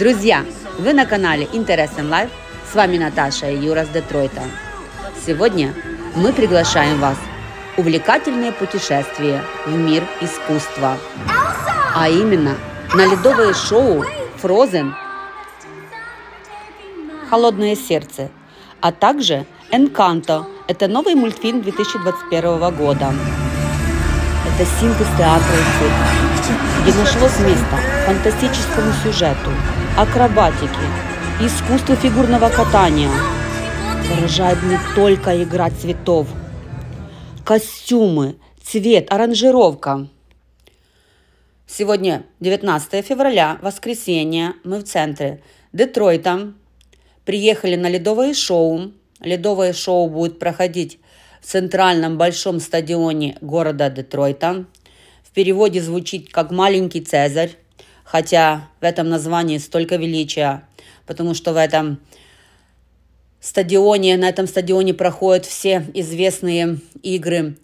Друзья, вы на канале Интересен Life. С вами Наташа и Юра с Детройта. Сегодня мы приглашаем вас в увлекательное путешествие в мир искусства. А именно на ледовое шоу Frozen «Холодное сердце», а также «Энканто» – это новый мультфильм 2021 года. Это синтез театра и цирка, где нашлось место фантастическому сюжету, акробатике, искусству фигурного катания. Поражает не только игра цветов, костюмы, цвет, аранжировка. Сегодня 19 февраля, воскресенье, мы в центре Детройта. Приехали на ледовое шоу. Ледовое шоу будет проходить в центральном большом стадионе города Детройта. В переводе звучит как «маленький Цезарь» хотя в этом названии столько величия, потому что в этом стадионе, на этом стадионе проходят все известные игры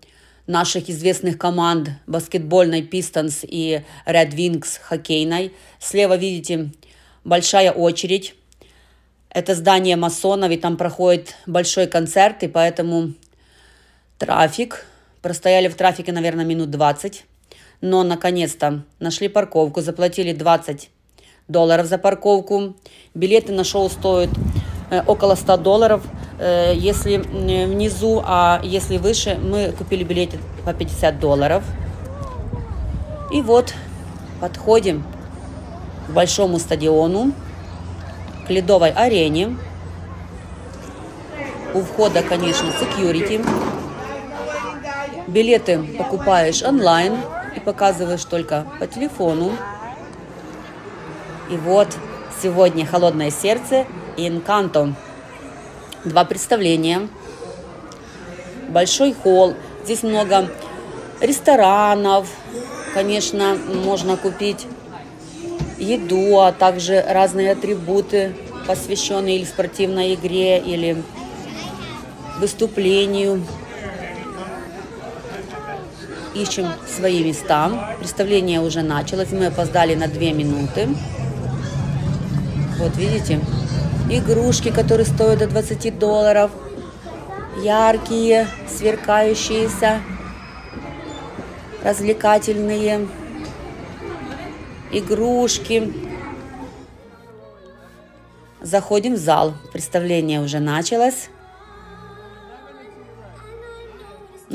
наших известных команд баскетбольной Pistons и Red Wings хоккейной. Слева видите большая очередь. Это здание масонов, и там проходит большой концерт, и поэтому трафик. Простояли в трафике, наверное, минут 20 но наконец-то нашли парковку, заплатили 20 долларов за парковку. Билеты на шоу стоят э, около 100 долларов, э, если внизу, а если выше, мы купили билеты по 50 долларов. И вот подходим к большому стадиону, к ледовой арене. У входа, конечно, security. Билеты покупаешь онлайн и показываешь только по телефону. И вот сегодня «Холодное сердце» и «Инканто». Два представления. Большой холл. Здесь много ресторанов. Конечно, можно купить еду, а также разные атрибуты, посвященные или спортивной игре, или выступлению ищем свои места. Представление уже началось, мы опоздали на две минуты. Вот видите, игрушки, которые стоят до 20 долларов, яркие, сверкающиеся, развлекательные игрушки. Заходим в зал, представление уже началось.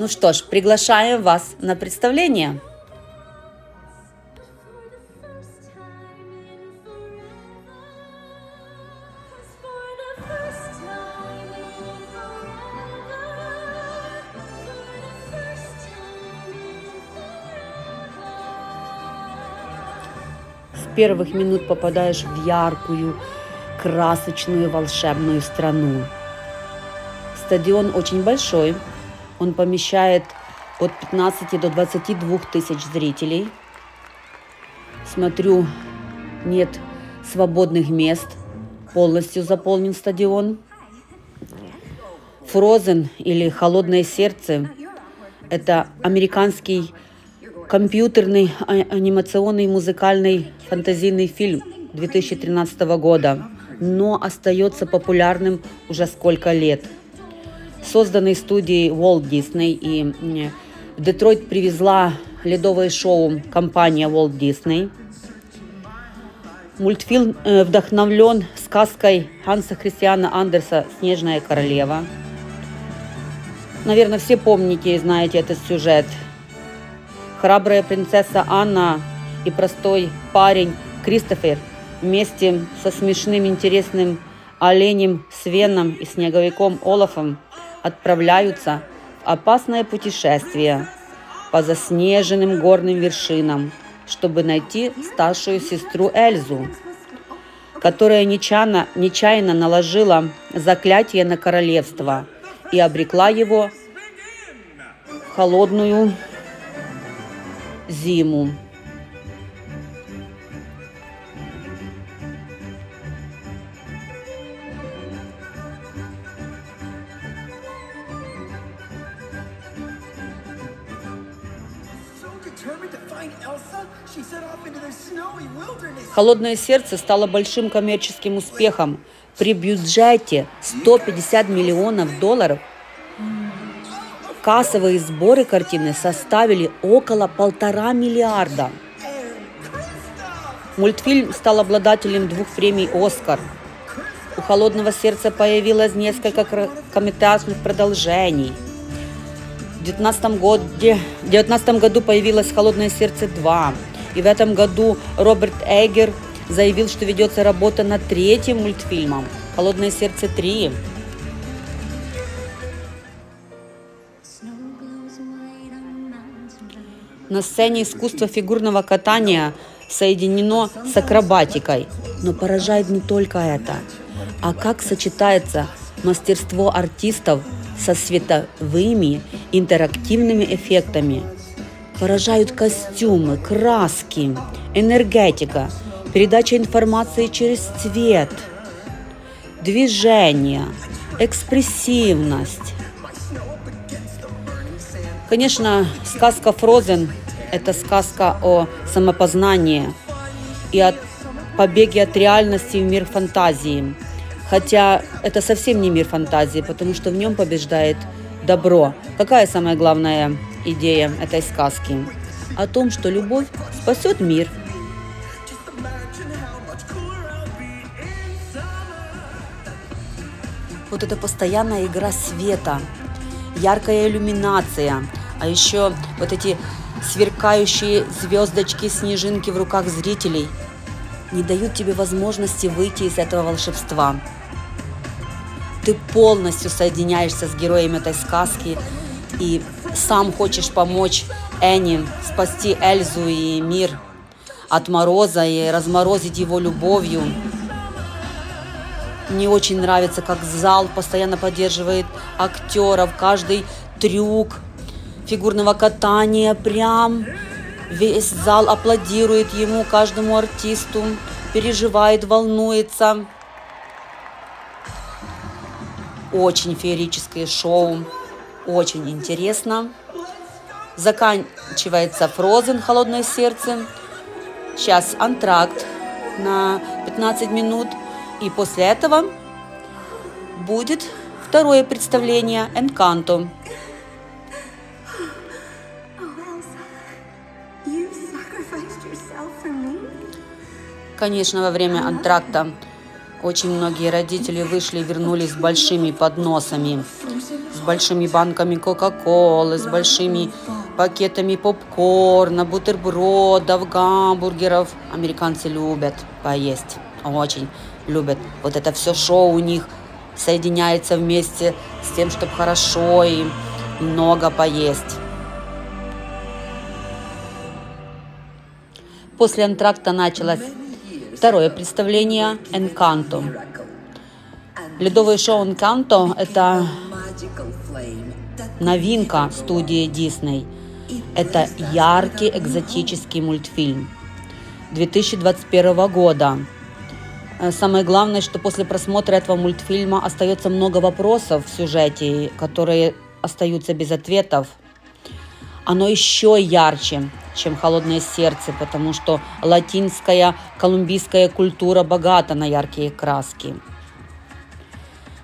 Ну что ж, приглашаем вас на представление. С первых минут попадаешь в яркую, красочную, волшебную страну. Стадион очень большой, он помещает от 15 до 22 тысяч зрителей. Смотрю, нет свободных мест. Полностью заполнен стадион. Frozen или Холодное сердце – это американский компьютерный а, анимационный музыкальный фантазийный фильм 2013 года, но остается популярным уже сколько лет – созданный студией Walt Disney. И в Детройт привезла ледовое шоу компания Walt Disney. Мультфильм э, вдохновлен сказкой Ханса Христиана Андерса «Снежная королева». Наверное, все помните и знаете этот сюжет. Храбрая принцесса Анна и простой парень Кристофер вместе со смешным интересным оленем Свеном и снеговиком Олафом отправляются в опасное путешествие по заснеженным горным вершинам, чтобы найти старшую сестру Эльзу, которая нечаянно, нечаянно наложила заклятие на королевство и обрекла его в холодную зиму. «Холодное сердце» стало большим коммерческим успехом. При бюджете 150 миллионов долларов кассовые сборы картины составили около полтора миллиарда. Мультфильм стал обладателем двух премий «Оскар». У «Холодного сердца» появилось несколько короткометражных продолжений. В 2019 году, 19 году появилось «Холодное сердце 2». И в этом году Роберт Эггер заявил, что ведется работа над третьим мультфильмом «Холодное сердце 3». На сцене искусство фигурного катания соединено с акробатикой. Но поражает не только это, а как сочетается мастерство артистов со световыми интерактивными эффектами. Поражают костюмы, краски, энергетика, передача информации через цвет, движение, экспрессивность. Конечно, сказка «Фрозен» – это сказка о самопознании и о побеге от реальности в мир фантазии. Хотя это совсем не мир фантазии, потому что в нем побеждает добро. Какая самая главная идея этой сказки? О том, что любовь спасет мир. Вот это постоянная игра света, яркая иллюминация, а еще вот эти сверкающие звездочки, снежинки в руках зрителей не дают тебе возможности выйти из этого волшебства. Ты полностью соединяешься с героем этой сказки и сам хочешь помочь Энни спасти Эльзу и мир от мороза и разморозить его любовью. Мне очень нравится, как зал постоянно поддерживает актеров, каждый трюк фигурного катания прям весь зал аплодирует ему, каждому артисту, переживает, волнуется. Очень феерическое шоу, очень интересно. Заканчивается Фрозен «Холодное сердце». Сейчас антракт на 15 минут. И после этого будет второе представление «Энканто». Конечно, во время антракта очень многие родители вышли и вернулись с большими подносами, с большими банками Кока-Колы, с большими пакетами попкорна, бутербродов, гамбургеров. Американцы любят поесть, очень любят. Вот это все шоу у них соединяется вместе с тем, чтобы хорошо и много поесть. После антракта началось Второе представление «Энканто». Ледовое шоу «Энканто» – это новинка студии Дисней. Это яркий экзотический мультфильм 2021 года. Э, самое главное, что после просмотра этого мультфильма остается много вопросов в сюжете, которые остаются без ответов. Оно еще ярче, чем «Холодное сердце», потому что латинская колумбийская культура богата на яркие краски.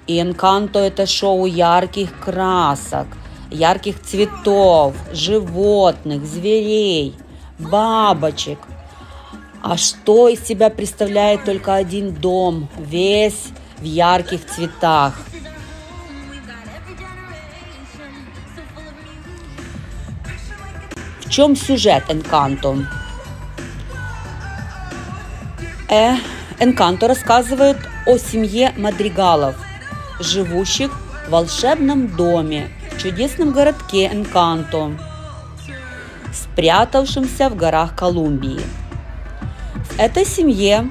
И «Энканто» – это шоу ярких красок, ярких цветов, животных, зверей, бабочек. А что из себя представляет только один дом, весь в ярких цветах – чем сюжет Энканто? Э, Энканто рассказывает о семье мадригалов, живущих в волшебном доме в чудесном городке Энканто, спрятавшемся в горах Колумбии. В этой семье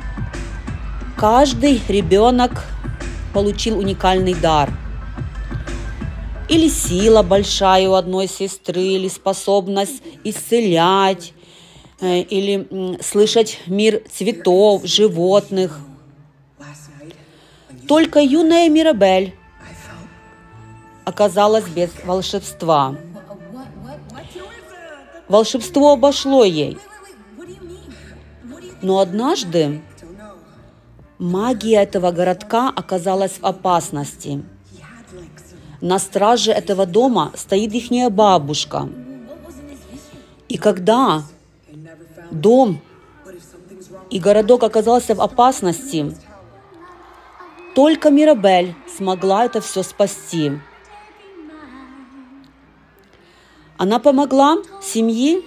каждый ребенок получил уникальный дар – или сила большая у одной сестры, или способность исцелять, э, или слышать мир цветов, животных. Только юная Мирабель оказалась без волшебства. волшебство обошло ей. Но однажды магия этого городка оказалась в опасности. На страже этого дома стоит ихняя бабушка. И когда дом и городок оказался в опасности, только Мирабель смогла это все спасти. Она помогла семье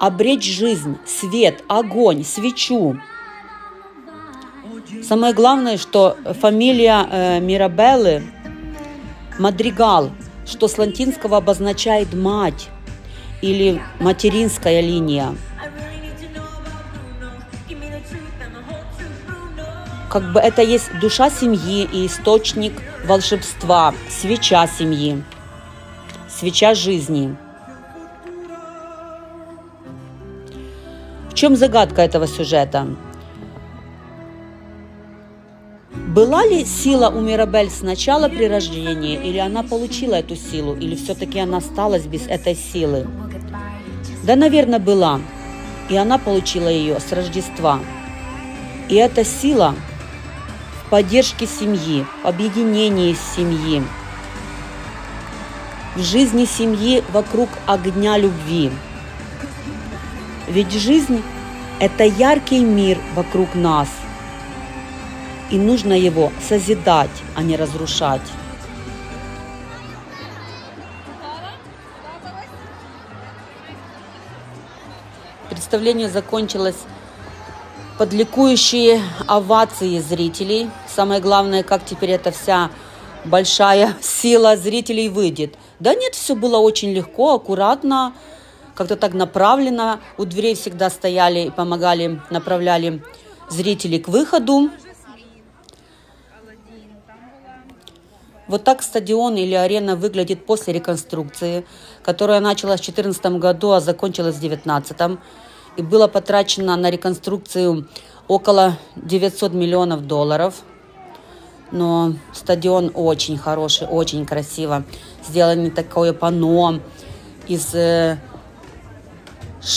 обречь жизнь, свет, огонь, свечу. Самое главное, что фамилия э, Мирабеллы Мадригал, что с латинского обозначает мать или материнская линия. Как бы это есть душа семьи и источник волшебства, свеча семьи, свеча жизни. В чем загадка этого сюжета? Была ли сила у Мирабель сначала при рождении, или она получила эту силу, или все-таки она осталась без этой силы? Да, наверное, была. И она получила ее с Рождества. И эта сила в поддержке семьи, в объединении семьи, в жизни семьи вокруг огня любви. Ведь жизнь – это яркий мир вокруг нас – и нужно его созидать, а не разрушать. Представление закончилось под ликующие овации зрителей. Самое главное, как теперь эта вся большая сила зрителей выйдет. Да нет, все было очень легко, аккуратно, как-то так направлено. У дверей всегда стояли и помогали, направляли зрителей к выходу. Вот так стадион или арена выглядит после реконструкции, которая началась в 2014 году, а закончилась в 2019. И было потрачено на реконструкцию около 900 миллионов долларов. Но стадион очень хороший, очень красиво. Сделано такое панно из э,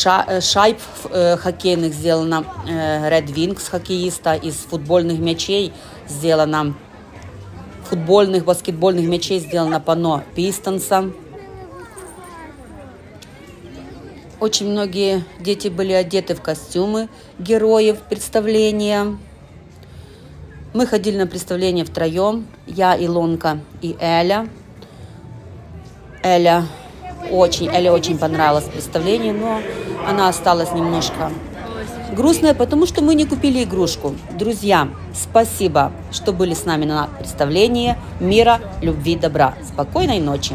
э, шайб э, хоккейных сделано Red Wings хоккеиста, из футбольных мячей сделано футбольных, баскетбольных мячей сделано панно Пистонса. Очень многие дети были одеты в костюмы героев представления. Мы ходили на представление втроем. Я, Илонка и Эля. Эля очень, Эле очень понравилось представление, но она осталась немножко Грустная, потому что мы не купили игрушку. Друзья, спасибо, что были с нами на представлении. Мира, любви, добра. Спокойной ночи.